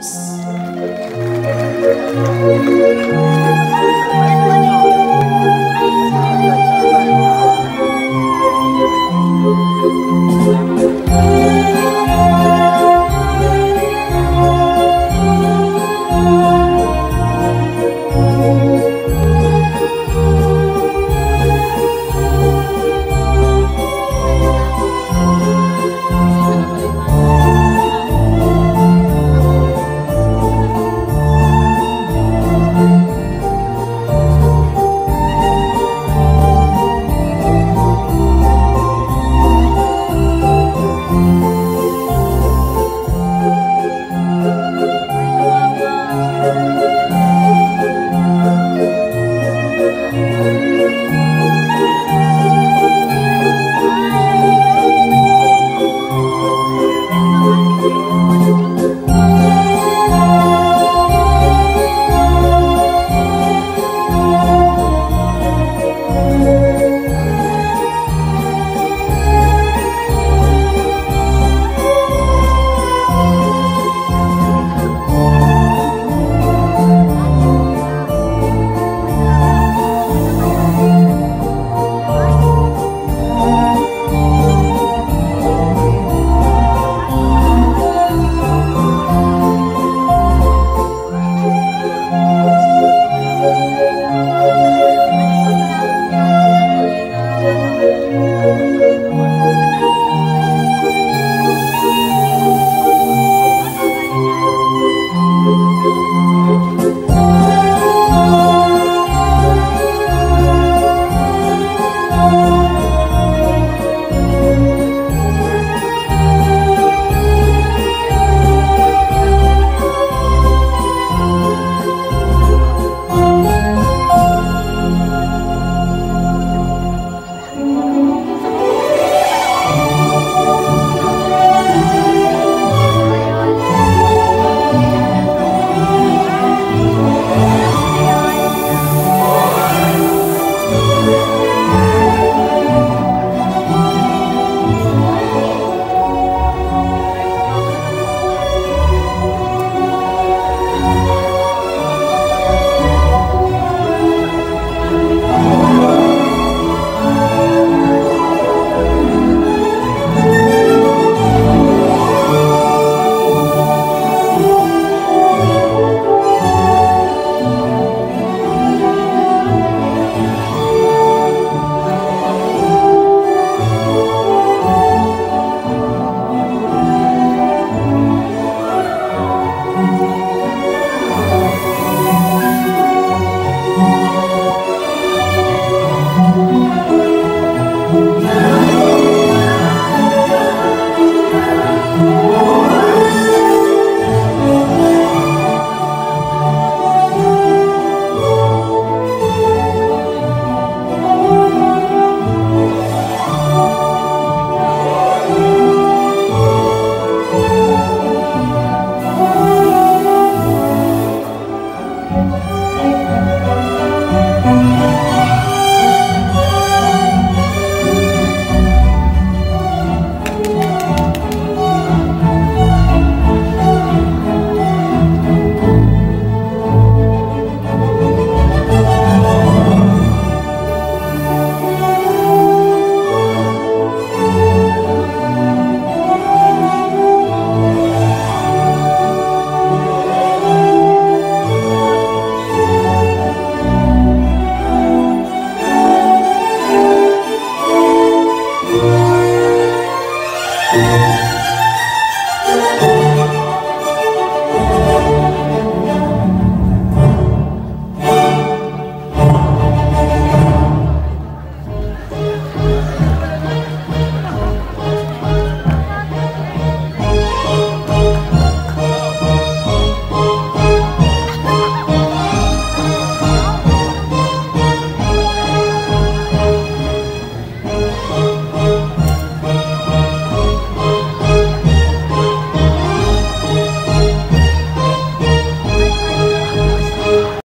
Yesus.